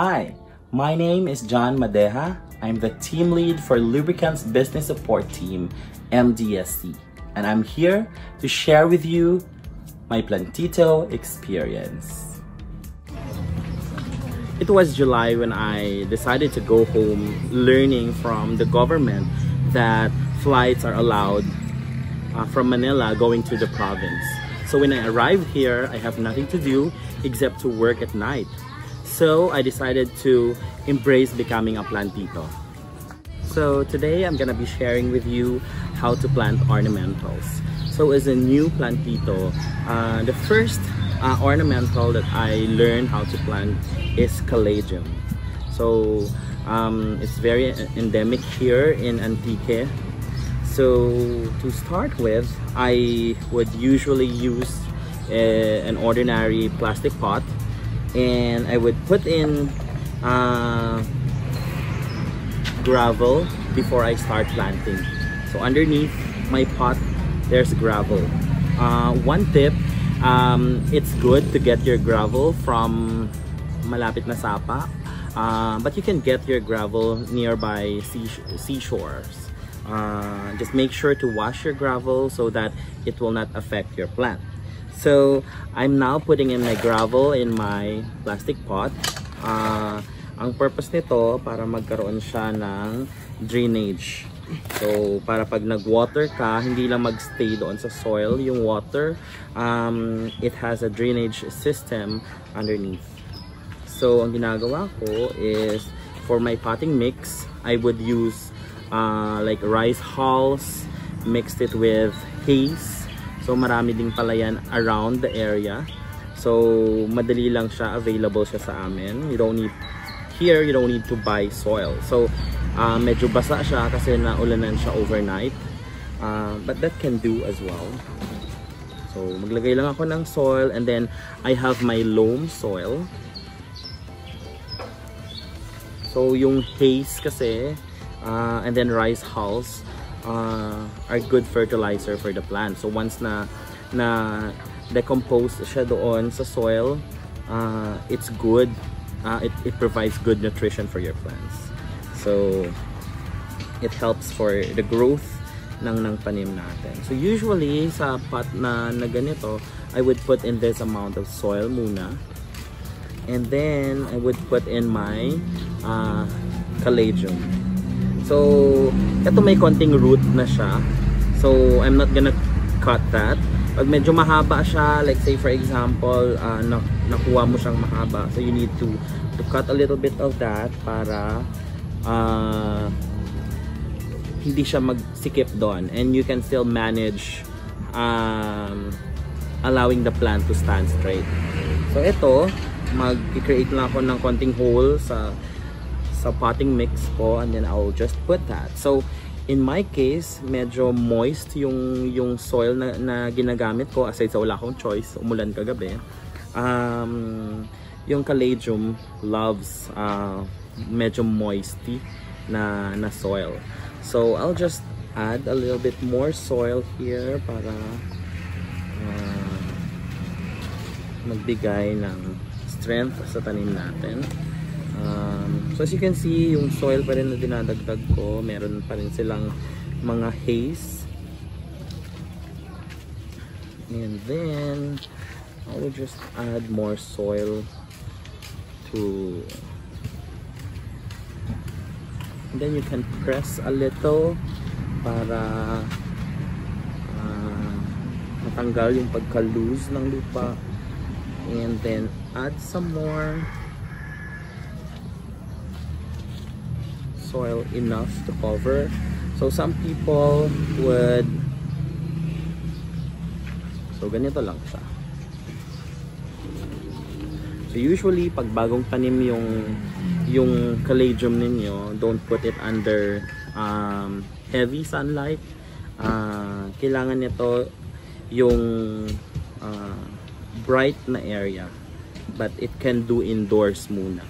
Hi, my name is John Madeja. I'm the team lead for Lubricants Business Support Team, MDSC, and I'm here to share with you my Plantito experience. It was July when I decided to go home learning from the government that flights are allowed uh, from Manila going to the province. So when I arrived here, I have nothing to do except to work at night. So I decided to embrace becoming a plantito. So today I'm gonna be sharing with you how to plant ornamentals. So as a new plantito, uh, the first uh, ornamental that I learned how to plant is caladium. So um, it's very endemic here in Antique. So to start with, I would usually use uh, an ordinary plastic pot and I would put in uh, gravel before I start planting. So underneath my pot, there's gravel. Uh, one tip, um, it's good to get your gravel from malapit na sapa. Uh, but you can get your gravel nearby sea seashores. Uh, just make sure to wash your gravel so that it will not affect your plant. So, I'm now putting in my gravel in my plastic pot. Uh, ang purpose nito, para magkaroon siya ng drainage. So, para pag nag-water ka, hindi lang mag-stay doon sa soil yung water. Um, it has a drainage system underneath. So, ang ginagawa ko is, for my potting mix, I would use uh, like rice hulls, mixed it with haze, So marami ding pala yan around the area. So madali lang siya, available siya sa amin. You don't need, here you don't need to buy soil. So uh, medyo basa siya kasi naulanan siya overnight. Uh, but that can do as well. So maglagay lang ako ng soil and then I have my loam soil. So yung haze kasi uh, and then rice hulls uh, are good fertilizer for the plant. So once na na decompose siya doon sa soil, uh, it's good. Uh, it, it provides good nutrition for your plants. So it helps for the growth ng ng panim natin. So usually sa pot na, na ganito, I would put in this amount of soil muna. And then I would put in my uh, caladium. So, ito may konting root na siya. So, I'm not gonna cut that. Pag medyo mahaba siya, like say for example, uh, na nakuha mo siyang mahaba. So, you need to, to cut a little bit of that para uh, hindi siya magsikip doon. And you can still manage um, allowing the plant to stand straight. So, ito, mag-create lang ako ng konting hole sa sa potting mix ko and then I'll just put that. So, in my case, medyo moist yung yung soil na, na ginagamit ko aside sa wala akong choice, umulan kagabi. Um, yung caladium loves uh, medyo moisty na, na soil. So, I'll just add a little bit more soil here para uh, magbigay ng strength sa tanim natin. Um, so as you can see, yung soil pa rin na dinadagdag ko, meron pa rin silang mga haze. And then, I will just add more soil to and then you can press a little para uh, matanggal yung pagka-loose ng lupa and then add some more soil enough to cover. So some people would So ganito lang siya. So usually pag bagong tanim yung yung caladium ninyo, don't put it under um, heavy sunlight. Uh, kailangan nito yung uh, bright na area but it can do indoors muna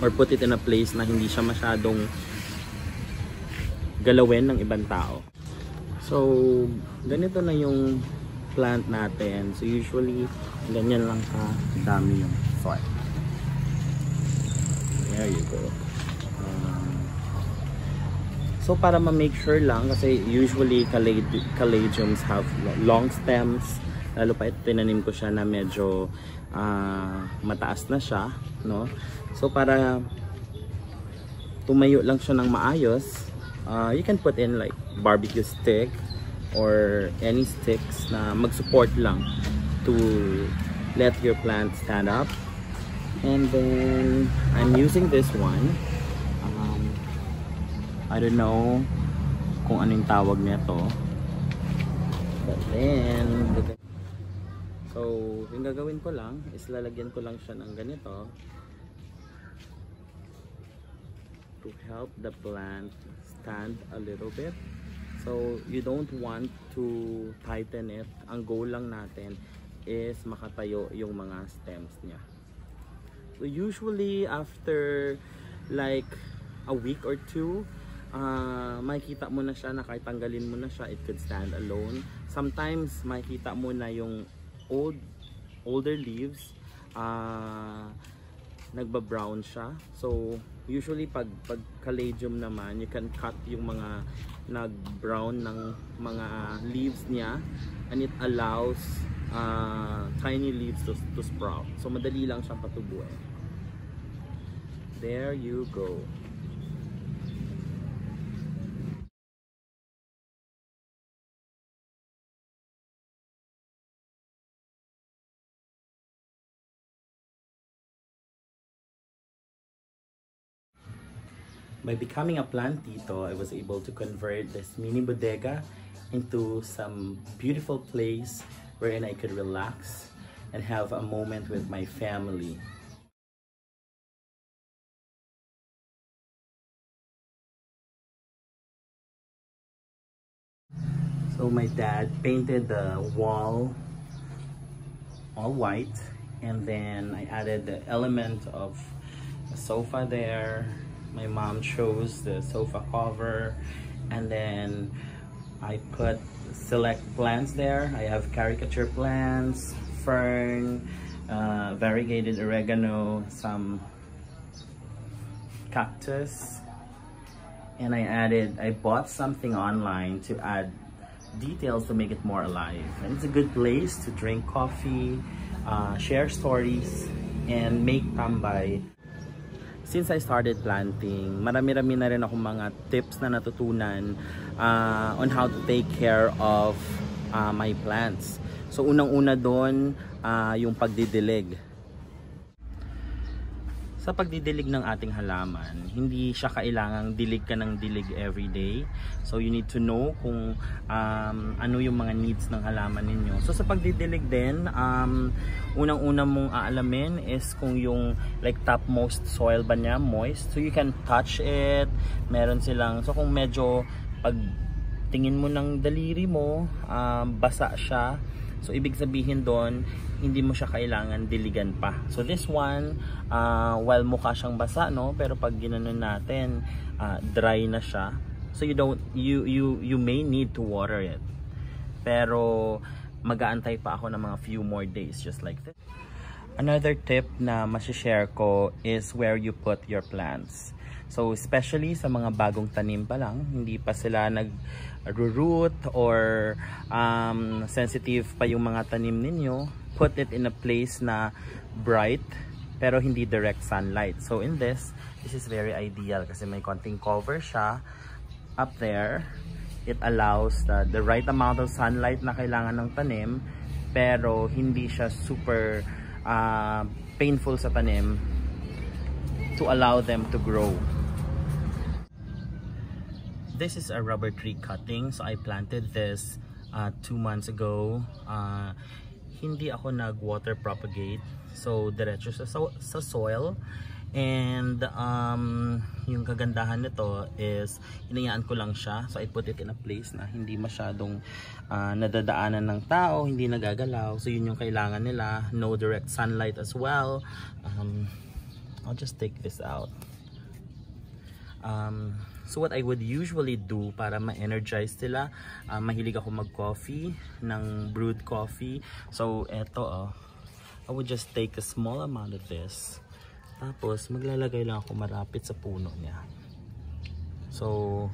or put it in a place na hindi siya masyadong galawin ng ibang tao. So, ganito na yung plant natin. So, usually, ganyan lang ka dami yung soil. There you go. Um, so para ma-make sure lang, kasi usually calad have long stems. Lalo pa ito tinanim ko siya na medyo uh, mataas na siya. No? So para tumayo lang siya ng maayos, uh, you can put in like barbecue stick or any sticks na mag-support lang to let your plant stand up. And then I'm using this one. Um, I don't know kung anong tawag nito. But then so yung gagawin ko lang is lalagyan ko lang siya ng ganito to help the plant stand a little bit so you don't want to tighten it ang goal lang natin is makatayo yung mga stems niya. So usually after like a week or two, uh, makikita mo na siya na kahit tanggalin mo na siya, it could stand alone. Sometimes makikita mo na yung old older leaves uh, nagba-brown siya. So usually pag pag caladium naman, you can cut yung mga nag-brown ng mga leaves niya and it allows uh, tiny leaves to, to sprout. So madali lang siyang patubuin. There you go. By becoming a plantito, I was able to convert this mini bodega into some beautiful place wherein I could relax and have a moment with my family. So my dad painted the wall all white and then I added the element of a sofa there. My mom chose the sofa cover and then I put select plants there. I have caricature plants, fern, uh, variegated oregano, some cactus, and I added, I bought something online to add details to make it more alive. And it's a good place to drink coffee, uh, share stories, and make tambay since I started planting, marami-rami na rin akong mga tips na natutunan uh, on how to take care of uh, my plants. So unang-una doon, uh, yung pagdidilig sa pagdidilig ng ating halaman, hindi siya kailangang dilig ka ng dilig every day. So you need to know kung um, ano yung mga needs ng halaman ninyo. So sa pagdidilig din, um, unang-una mong aalamin is kung yung like topmost soil ba niya moist. So you can touch it. Meron silang, so kung medyo pag tingin mo ng daliri mo, um, basa siya, So, ibig sabihin doon, hindi mo siya kailangan diligan pa. So, this one, uh, while mukha siyang basa, no? Pero pag ginanon natin, uh, dry na siya. So, you don't, you, you, you may need to water it. Pero, mag-aantay pa ako ng mga few more days, just like this. Another tip na masishare ko is where you put your plants. So, especially sa mga bagong tanim pa lang, hindi pa sila nag-root or um, sensitive pa yung mga tanim ninyo, put it in a place na bright pero hindi direct sunlight. So, in this, this is very ideal kasi may konting cover siya up there. It allows the, the right amount of sunlight na kailangan ng tanim pero hindi siya super uh, painful sa tanim to allow them to grow. This is a rubber tree cutting. So I planted this uh, two months ago. Uh, hindi ako nag-water propagate. So diretso sa, sa soil. And um, yung kagandahan nito is inayaan ko lang siya. So I put it in a place na hindi masyadong uh, nadadaanan ng tao, hindi nagagalaw. So yun yung kailangan nila. No direct sunlight as well. Um, I'll just take this out. Um, so what I would usually do para ma-energize sila, uh, mahilig ako mag-coffee, ng brewed coffee. So eto oh, I would just take a small amount of this Tapos, maglalagay lang ako marapit sa puno niya. So,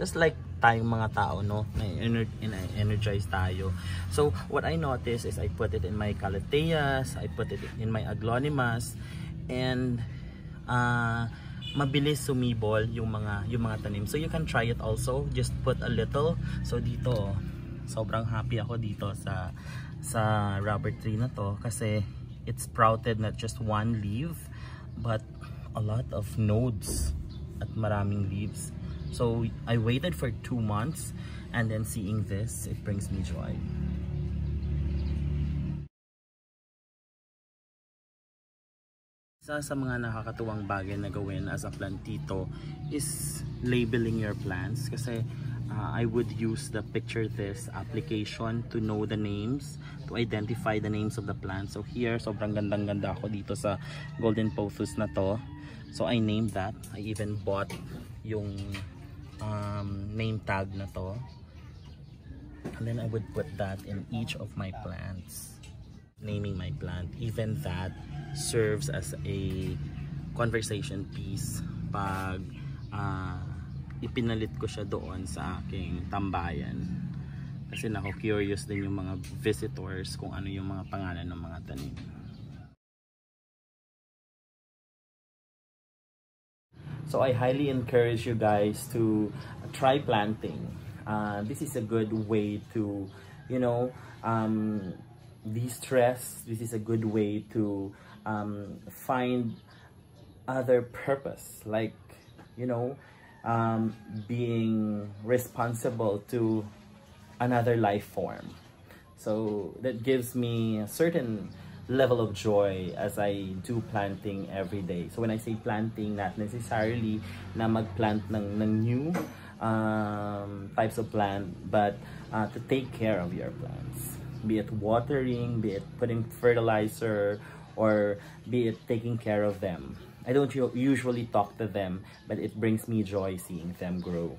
just like tayong mga tao, no? Na-energize tayo. So, what I notice is I put it in my calatheas, I put it in my aglonimas, and uh, mabilis sumibol yung mga yung mga tanim. So you can try it also. Just put a little. So dito, sobrang happy ako dito sa sa rubber tree na to kasi it sprouted not just one leaf but a lot of nodes at maraming leaves. So I waited for two months and then seeing this, it brings me joy. Isa sa mga nakakatuwang bagay na gawin as a plantito is labeling your plants kasi uh, I would use the picture this application to know the names, to identify the names of the plants. So here, sobrang gandang-ganda ako dito sa golden pothos na to. So I named that. I even bought yung um, name tag na to. And then I would put that in each of my plants naming my plant. Even that serves as a conversation piece pag uh, ipinalit ko siya doon sa aking tambayan. Kasi nako curious din yung mga visitors kung ano yung mga pangalan ng mga tanim. So I highly encourage you guys to try planting. Uh, this is a good way to, you know, um, de-stress. This is a good way to um, find other purpose, like, you know, um, being responsible to another life form. So that gives me a certain level of joy as I do planting every day. So when I say planting, not necessarily na mag-plant ng, ng new um, types of plant, but uh, to take care of your plants be it watering, be it putting fertilizer, or be it taking care of them. I don't usually talk to them, but it brings me joy seeing them grow.